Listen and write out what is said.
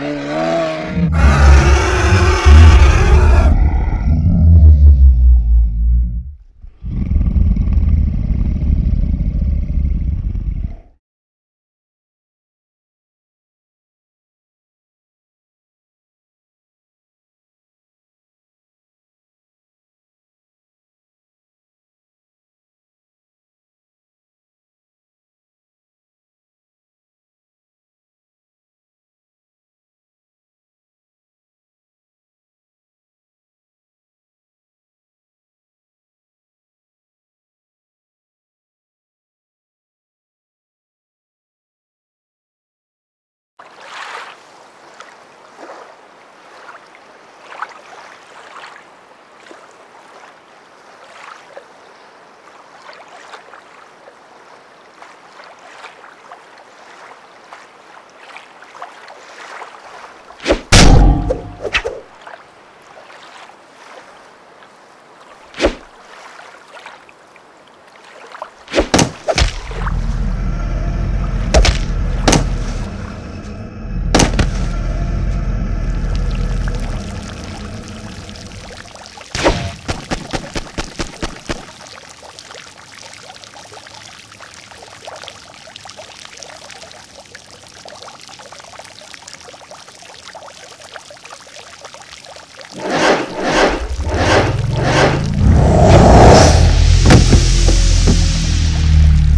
Yeah.